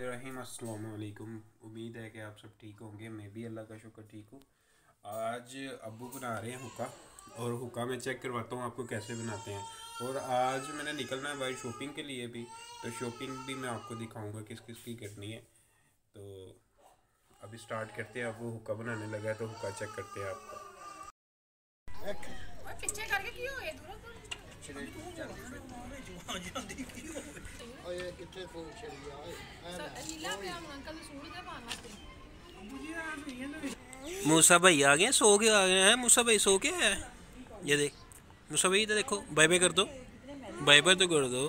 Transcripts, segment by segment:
रहीम अस्सलाम वालेकुम उम्मीद है कि आप सब ठीक होंगे। मैं भी अल्लाह का शुक्र ठीक हूँ। आज अब्बू बना रहे हैं हुक्का। और हुक्का मैं चेक करवाता हूँ आपको कैसे बनाते हैं। और आज मैंने निकलना है भाई शॉपिंग के लिए भी। तो शॉपिंग भी मैं आपको दिखाऊँगा किस किस की करनी है। तो अभी स्टार्ट करते हैं। अब वो हुक्का बनाने लगा है तो हुक्का चेक करते हैं आपको। ਕਿੱਥੇ ਫੋਨ ਛੜੀ ਆ ਓਏ ਨੀਲਾ ਪਿਆ ਹੁਣ ਅੰਕਲ ਨੂੰ ਸੂਟ ਦੇ ਪਾਉਣ ਵਾਸਤੇ मूसा भाई आ गए सो के आ गए हैं मूसा भाई सो के आया है ये देख मूसा भाई इधर देखो बाय बाय कर दो बाय बाय तो कर दो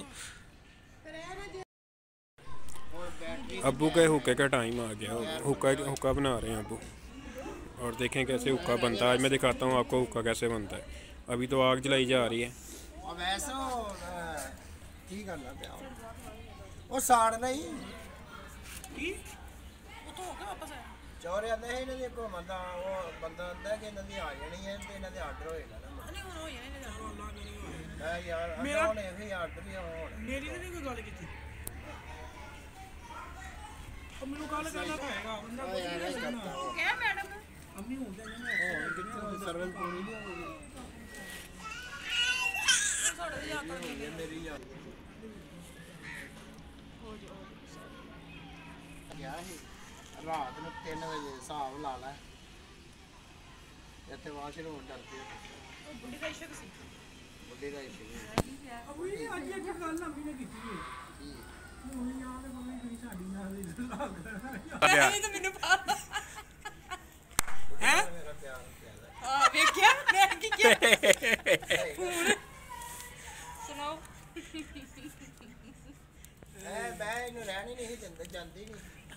अब्बू के हुक्के का टाइम आ गया हुक्का हुक्का बना रहे हैं अब्बू और देखें कैसे हुक्का बनता है आज मैं दिखाता हूँ आपको हुक्का कैसे बनता है अभी तो आग जलाई जा रही है ਉਹ ਸਾੜ ਨਹੀਂ ਕੀ? ਉਹ ਤੋਂ ਹੋ ਕੇ ਵਾਪਸ ਆਇਆ? ਚੋਰ ਆਂਦਾ ਹੈ ਇਹਨਾਂ ਦੇ ਕੋ ਮੰਦਾ ਉਹ ਬੰਦਾ ਆਂਦਾ ਕਿ ਇਹਨਾਂ ਦੀ ਆ ਜਾਣੀ ਹੈ ਤੇ ਇਹਨਾਂ ਦੇ ਆਰਡਰ ਹੋਏਗਾ ਨਾ ਨਹੀਂ ਹੁਣ ਹੋ ਜਾਣੇ ਨੇ ਅੱਲਾ ਨਹੀਂ ਹੋਏ ਮੈਂ ਯਾਰ ਮੇਰਾ ਹੁਣ ਇਹ ਆਰਡਰ ਵੀ ਹੋਣ। ਮੇਰੀ ਨੇ ਨਹੀਂ ਕੋਈ ਗੱਲ ਕੀਤੀ? ਉਹ ਮੈਨੂੰ ਗੱਲ ਕਰਨਾ ਪਏਗਾ ਬੰਦਾ ਕੁਝ ਨਹੀਂ ਕਹਿ ਮੈਡਮ। ਅੰਮੀ ਹੋ ਜਾਣਾ ਹੋਰ ਕਿੱਥੇ ਸਰਵਲ ਪਾਉਣੀ ਨਹੀਂ ਹੋਣੀ ਤੁਹਾਡੇ ਯਾਦ ਮੇਰੀ ਯਾਦ ਗਿਆ ਸੀ। ਰਾਤ ਨੂੰ 3 ਵਜੇ ਹਿਸਾਬ ਲਾ ਲੈ। ਇੱਥੇ ਵਾਸ਼ਰੂਮ ਡਰਦੇ ਉਹ ਬੁੱਢੀ ਦਾ ਇਸ਼ਕ ਸੀ ਬੁੱਢੀ ਦਾ ਇਸ਼ੂ ਅਬੀ ਅੱਜ ਇੱਕ ਗੱਲ ਨੇ ਕੀਤੀ ਹੈ? ਹੁਣ ਯਾਦ ਹੈ। ਮੰਮੀ ਜਿਹੜੀ ਸਾਡੀ ਨਾਲ ਦੀ ਲਾਗ ਇਹ ਤਾਂ ਮੈਨੂੰ ਪਤਾ ਹੈ ਆ ਵੇਖਿਆ ਮੈਂ ਕੀ ਕਿਹਾ ਸੁਣਾਓ ਐ ਮੈਂ ਇਹਨੂੰ ਰਹਿਣ ਹੀ ਨਹੀਂ ਦਿੰਦਾ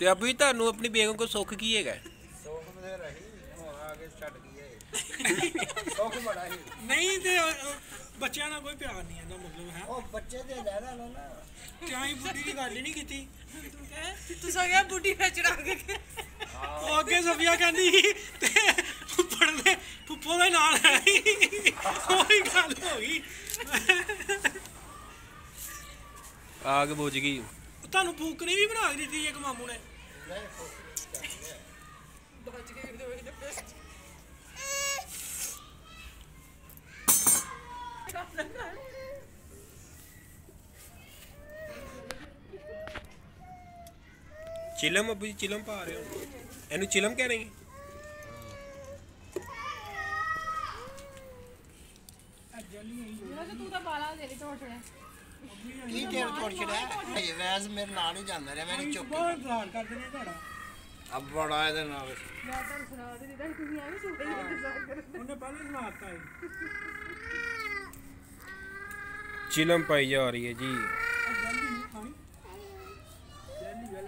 ਤੇ ਅਭੀ ਤੁਹਾਨੂੰ ਆਪਣੀ ਬੇਗਮ ਕੋ ਸੁੱਖ ਕੀ ਹੈਗਾ ਹੈ ਨਹੀਂ ਤੇ ਬੱਚਿਆਂ ਨਾਲ ਕੋਈ ਪਿਆਰ ਨਹੀਂ ਇਹਦਾ ਮਤਲਬ ਹੈ। ਉਹ ਬੱਚੇ ਤੇ ਲੈ ਲੈ ਨਾ। ਕਿਉਂ ਹੀ ਬੁੱਢੀ ਦੀ ਗੱਲ ਨਹੀਂ ਕੀਤੀ? ਤੂੰ ਕਹੇ ਤੂੰ ਸਗਿਆ ਬੁੱਢੀ ਵਿੱਚ ਚੜਾ ਕੇ ਉਹ ਅੱਗੇ ਸਫੀਆ ਕਹਿੰਦੀ ਤੇ ਫੁੱਫੜ ਦੇ ਫੁੱਫੋ ਦੇ ਨਾਲ ਕੋਈ ਗੱਲ ਹੋ ਗਈ। ਆਗ ਬੁਝ ਗਈ। ਤੁਹਾਨੂੰ ਫੂਕਣੀ ਵੀ ਬਣਾ ਕੇ ਦਿੱਤੀ ਇੱਕ ਮਾਮੂ ਨੇ। ਬਚ ਕੇ ਗਿਰਦੇ ਹੋਏ ਡੱਬੇ ਚਿਲਮ ਅਬੂ ਜੀ, ਚਿਲਮ ਪਾ ਰਹੇ ਹੋ। ਇਹਨੂੰ ਚਿਲਮ ਕਹਿ ਰਹੇ ਅੱਜ ਜਲੀ ਹੋਈ ਤੂੰ ਤਾਂ ਬਾਲਾ ਦੇ ਵਿੱਚ ਛੋੜ ਛੜਿਆ ਕੀ ਟੇਰ ਤੋੜ ਛੜਿਆ ਇਹ ਵੈਸ ਮੇਰੇ ਨਾਲ ਹੀ ਜਾਂਦਾ ਰਿਹਾ ਮੈਨੂੰ ਚੁੱਕ ਬਹੁਤ ਇੰਤਜ਼ਾਰ ਕਰਦੇ ਨੇ ਤੁਹਾਡਾ ਆ ਬੜਾ ਇਹਦੇ ਨਾਲ ਮੈਂ ਤਾਂ ਸੁਣਾ ਦੇ ਦਿੱਤਾ ਤੁਸੀਂ ਐਵੇਂ ਸੁਣ ਰਹੀ ਹੋ ਉਹਨੇ ਪਹਿਲੇ ਹੀ ਸੁਣਾਤਾ ਹੈ चिलम पाई जा रही है जी ਜਲਦੀ ਨਹੀਂ ਖਾਣੀ ਜਲਦੀ ਗੱਲ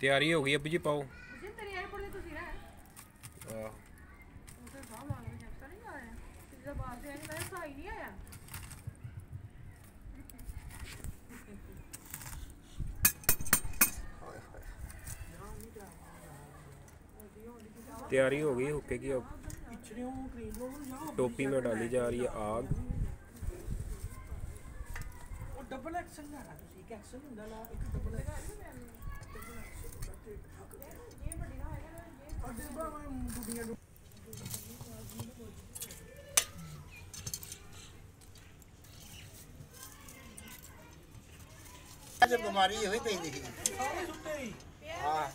ਤਿਆਰੀ ਹੋ ਗਈ ਅੱਬੂ ਜੀ ਪਾਓ। ਜੀ ਤੇਰੇ 에어ਪੋਰਟ ਤੇ ਤੁਸੀਂ ਰਹਿ। ਆਹ। ਉਹਦੇ ਬਾਹਰ ਲੱਗ ਰਿਹਾ ਜਦ ਨਹੀਂ ਆਇਆ। ਤੇ ਬਾਹਰ ਤੇ ਆਇਆ ਸਾਈ ਨਹੀਂ ਆਇਆ। ਤਿਆरी हो गई हुक्के की अब टोपी में डाली जा रही है आग डबल एक्शन ना एक डबल बीमारी हुई तो देखी हाँ।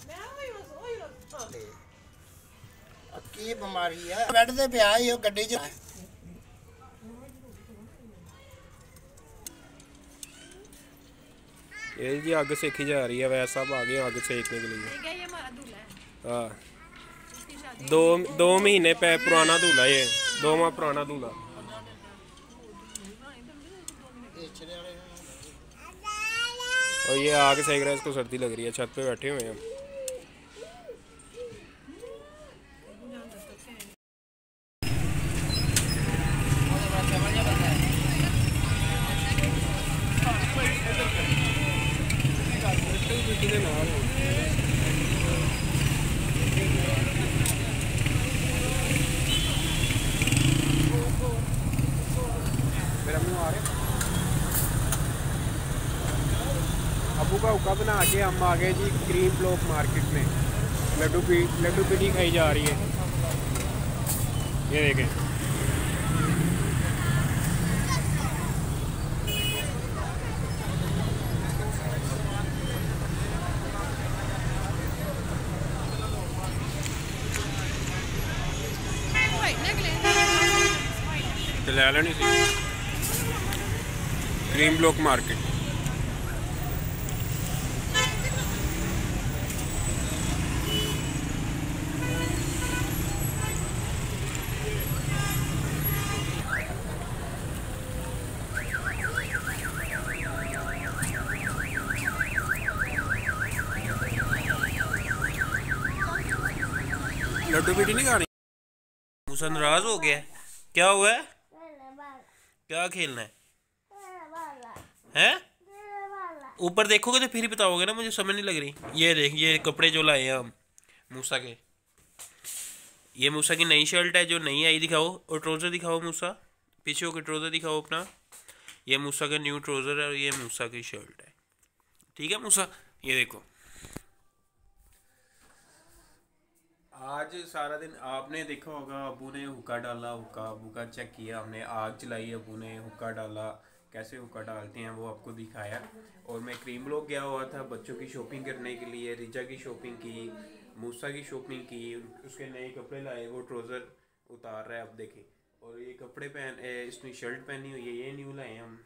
बीमारी है? बैठते पे आई हो गड्डी ये जी आग सेकी जा रही है वैसा आ गए आग सेकने के लिए है है हाँ दो दो महीने पै पुराना दूल्हा ये दो माह पुराना दूल्हा और ये आग सेक रहा है इसको सर्दी लग रही है छत पे बैठे हुए हैं अबू का हुक्का बना के हम आ गए जी क्रीम ब्लॉक मार्केट में। लड्डू पी लड्डू पीटी खाई जा रही है। ये देखें। ਲੈ ਲੈਣੀ ਸੀ ਕਰੀਮ ਬਲੌਕ ਮਾਰਕੀਟ ਲੱਡੂ ਪੀਟੀ ਨਹੀਂ ਖਾਣੀ मूसा नाराज हो गया है क्या हुआ है क्या खेलना है? हैं? ऊपर देखोगे तो फिर ही बताओगे ना मुझे समझ नहीं लग रही। ये देख ये कपड़े जो लाए हैं हम मूसा के। ये मूसा की नई शर्ट है जो नई आई दिखाओ और ट्रोज़र दिखाओ मूसा। पीछे होकर ट्रोज़र दिखाओ अपना। ये मूसा का न्यू ट्रोज़र है और ये मूसा की शर्ट है। ठीक है मूसा? ये देखो। आज सारा दिन आपने देखा होगा, अबू ने हुक्का डाला, हुक्का अबू का चेक किया, हमने आग चलाई अबू ने हुक्का डाला, कैसे हुक्का डालते हैं वो आपको दिखाया। और मैं क्रीम ब्लॉक गया हुआ था बच्चों की शॉपिंग करने के लिए, रिजा की शॉपिंग की, मूसा की शॉपिंग की, उसके नए कपड़े लाए, वो ट्राउज़र उतार रहा है, अब देखें। और ये कपड़े पहन इसने शर्ट पहनी हुई है, ये न्यू लाए हम,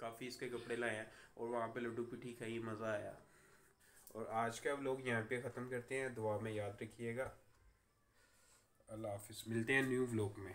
काफ़ी इसके कपड़े लाए हैं, और वहाँ पे लड्डू पिठी खाई, मज़ा आया। और आज का लोग यहाँ पे ख़त्म करते हैं, दुआ में याद रखिएगा। अल्लाह हाफिज़ मिलते हैं न्यू व्लॉग में।